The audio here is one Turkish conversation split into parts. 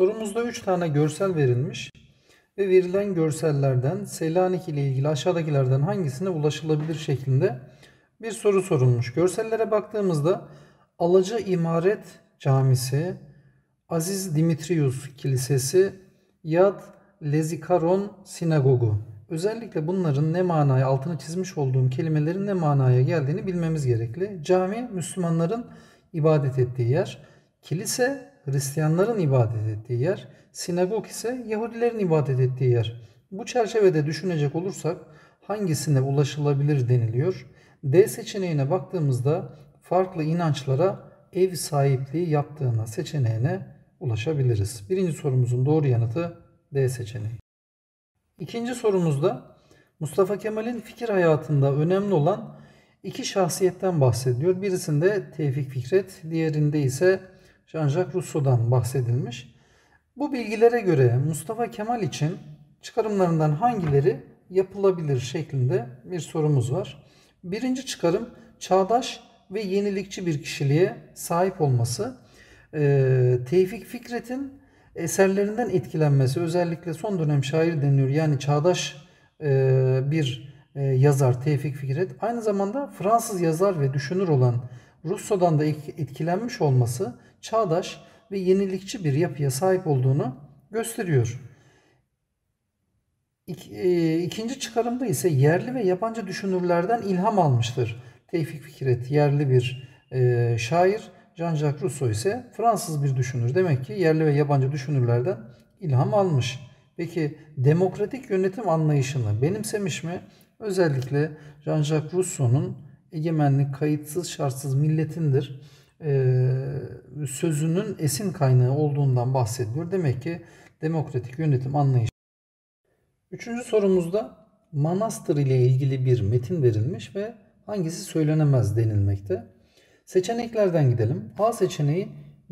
Sorumuzda 3 tane görsel verilmiş ve verilen görsellerden Selanik ile ilgili aşağıdakilerden hangisine ulaşılabilir şeklinde bir soru sorulmuş. Görsellere baktığımızda Alacı İmaret Camisi, Aziz Dimitrius Kilisesi, Yad Lezikaron Sinagogu. Özellikle bunların ne manaya altını çizmiş olduğum kelimelerin ne manaya geldiğini bilmemiz gerekli. Cami Müslümanların ibadet ettiği yer. Kilise Hristiyanların ibadet ettiği yer. Sinagog ise Yahudilerin ibadet ettiği yer. Bu çerçevede düşünecek olursak hangisine ulaşılabilir deniliyor. D seçeneğine baktığımızda farklı inançlara ev sahipliği yaptığına seçeneğine ulaşabiliriz. Birinci sorumuzun doğru yanıtı D seçeneği. İkinci sorumuzda Mustafa Kemal'in fikir hayatında önemli olan iki şahsiyetten bahsediyor. Birisinde Tevfik Fikret, diğerinde ise Jean-Jacques Rousseau'dan bahsedilmiş. Bu bilgilere göre Mustafa Kemal için çıkarımlarından hangileri yapılabilir şeklinde bir sorumuz var. Birinci çıkarım çağdaş ve yenilikçi bir kişiliğe sahip olması. Ee, Tevfik Fikret'in eserlerinden etkilenmesi özellikle son dönem şair deniliyor. Yani çağdaş e, bir e, yazar Tevfik Fikret. Aynı zamanda Fransız yazar ve düşünür olan Rousseau'dan da etkilenmiş olması çağdaş ve yenilikçi bir yapıya sahip olduğunu gösteriyor. E, ikinci çıkarımda ise yerli ve yabancı düşünürlerden ilham almıştır. Tevfik Fikret yerli bir e, şair, Jean-Jacques Rousseau ise Fransız bir düşünür. Demek ki yerli ve yabancı düşünürlerden ilham almış. Peki demokratik yönetim anlayışını benimsemiş mi? Özellikle Jean-Jacques Rousseau'nun egemenlik kayıtsız şartsız milletindir e, sözünün esin kaynağı olduğundan bahsediyor. Demek ki demokratik yönetim anlayışı. Üçüncü sorumuzda manastır ile ilgili bir metin verilmiş ve hangisi söylenemez denilmekte. Seçeneklerden gidelim. A seçeneği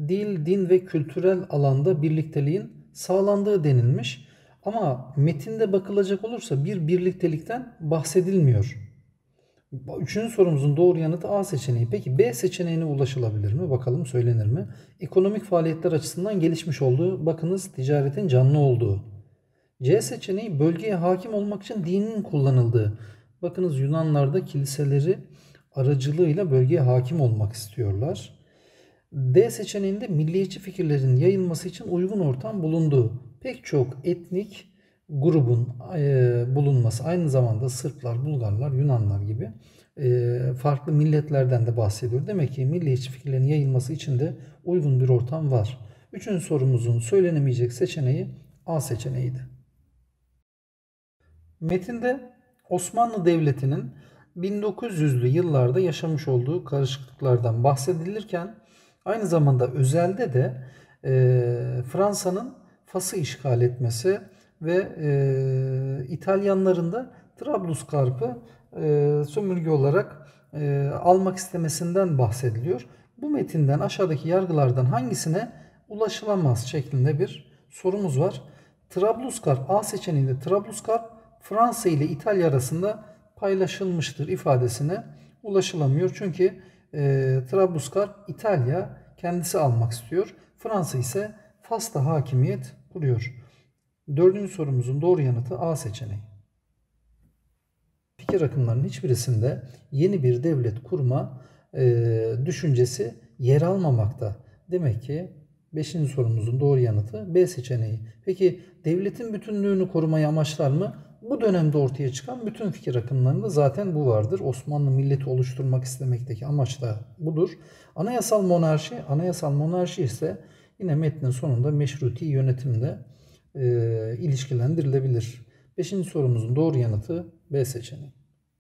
dil, din ve kültürel alanda birlikteliğin sağlandığı denilmiş. Ama metinde bakılacak olursa bir birliktelikten bahsedilmiyor. Üçüncü sorumuzun doğru yanıtı A seçeneği. Peki B seçeneğine ulaşılabilir mi? Bakalım söylenir mi? Ekonomik faaliyetler açısından gelişmiş olduğu, bakınız ticaretin canlı olduğu. C seçeneği bölgeye hakim olmak için dinin kullanıldığı. Bakınız Yunanlarda kiliseleri aracılığıyla bölgeye hakim olmak istiyorlar. D seçeneğinde milliyetçi fikirlerin yayılması için uygun ortam bulunduğu. Pek çok etnik grubun e, bulunması aynı zamanda Sırplar, Bulgarlar, Yunanlar gibi e, farklı milletlerden de bahsediyor. Demek ki milliyetçi fikirlerin yayılması için de uygun bir ortam var. Üçüncü sorumuzun söylenemeyecek seçeneği A seçeneğiydi. Metinde Osmanlı Devleti'nin 1900'lü yıllarda yaşamış olduğu karışıklıklardan bahsedilirken aynı zamanda özelde de e, Fransa'nın Fas'ı işgal etmesi ve e, İtalyanların da Trablusgarp'ı e, sömürge olarak e, almak istemesinden bahsediliyor. Bu metinden aşağıdaki yargılardan hangisine ulaşılamaz şeklinde bir sorumuz var. Trablusgarp A seçeneğinde Trablusgarp Fransa ile İtalya arasında paylaşılmıştır ifadesine ulaşılamıyor. Çünkü e, Trablusgarp İtalya kendisi almak istiyor. Fransa ise Fas'ta hakimiyet kuruyor. Dördüncü sorumuzun doğru yanıtı A seçeneği. Fikir akımlarının hiçbirisinde yeni bir devlet kurma e, düşüncesi yer almamakta. Demek ki beşinci sorumuzun doğru yanıtı B seçeneği. Peki devletin bütünlüğünü korumayı amaçlar mı? Bu dönemde ortaya çıkan bütün fikir akımlarında zaten bu vardır. Osmanlı milleti oluşturmak istemekteki amaç da budur. Anayasal monarşi, anayasal monarşi ise yine metnin sonunda meşruti yönetimde e, ilişkilendirilebilir. Beşinci sorumuzun doğru yanıtı B seçeneği.